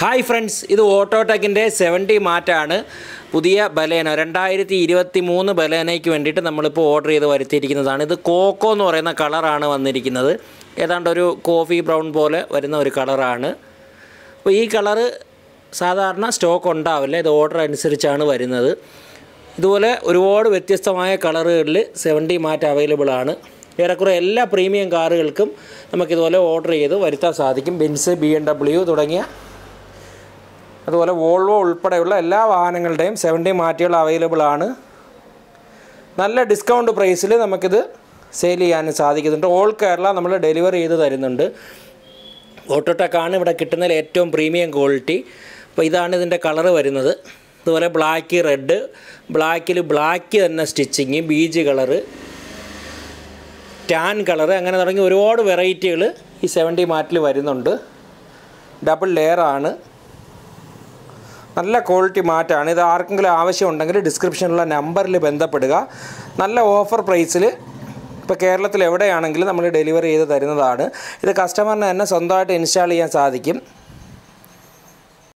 Hi friends ഇത് ഓട്ടോടെക്കിന്റെ seventy മാറ്റാണ്. പുതിയ ബലേന രണ്ടായിരത്തി ഇരുപത്തി മൂന്ന് ബലേനയ്ക്ക് വേണ്ടിയിട്ട് നമ്മളിപ്പോൾ ഓർഡർ ചെയ്ത് വരുത്തിയിരിക്കുന്നതാണ്. ഇത് കോക്കോ എന്ന് പറയുന്ന കളറാണ് വന്നിരിക്കുന്നത്. ഏതാണ്ട് ഒരു കോഫി ബ്രൗൺ പോലെ വരുന്ന ഒരു കളറാണ് അപ്പോൾ ഈ കളറ് സാധാരണ സ്റ്റോക്ക് ഉണ്ടാവില്ല. ഇത് ഓർഡർ അനുസരിച്ചാണ് വരുന്നത്. ഇതുപോലെ ഒരുപാട് വ്യത്യസ്തമായ കളറുകളിൽ സെവന്റി മാറ്റ് അവൈലബിൾ ആണ്. ഏറെക്കുറെ എല്ലാ പ്രീമിയം കാറുകൾക്കും നമുക്കിതുപോലെ ഓർഡർ ചെയ്ത് വരുത്താൻ സാധിക്കും. ബെൻസ് ബി എം ഡബ്ല്യു തുടങ്ങിയ അതുപോലെ വോൾവോ ഉൾപ്പെടെയുള്ള എല്ലാ വാഹനങ്ങളുടെയും സെവന്റി മാറ്റുകൾ അവൈലബിൾ ആണ്. നല്ല ഡിസ്കൗണ്ട് പ്രൈസിൽ നമുക്കിത് സെയിൽ ചെയ്യാനും സാധിക്കുന്നുണ്ട്. ഓൾ കേരള നമ്മൾ ഡെലിവറി ചെയ്ത് തരുന്നുണ്ട്. ഓട്ടോടെക്കാണ് ഇവിടെ കിട്ടുന്നതിൽ ഏറ്റവും പ്രീമിയം ക്വാളിറ്റി അപ്പോൾ ഇതാണ് ഇതിന്റെ കളറ് വരുന്നത്. അതുപോലെ ബ്ലാക്ക് റെഡ് ബ്ലാക്കിൽ ബ്ലാക്ക് തന്നെ stitching beige colour tan colour അങ്ങനെ തുടങ്ങി ഒരുപാട് വെറൈറ്റികൾ ഈ സെവന്റി മാറ്റിൽ വരുന്നുണ്ട്. ഡബിൾ ലെയറാണ് നല്ല ക്വാളിറ്റി മാറ്റാണ്. ഇത് ആർക്കെങ്കിലും ആവശ്യമുണ്ടെങ്കിൽ ഡിസ്ക്രിപ്ഷനിലുള്ള നമ്പറിൽ ബന്ധപ്പെടുക. നല്ല ഓഫർ പ്രൈസിൽ ഇപ്പോൾ കേരളത്തിൽ എവിടെയാണെങ്കിലും നമ്മൾ ഡെലിവറി ചെയ്ത് തരുന്നതാണ്. ഇത് കസ്റ്റമറിന് തന്നെ സ്വന്തമായിട്ട് ഇൻസ്റ്റാൾ ചെയ്യാൻ സാധിക്കും.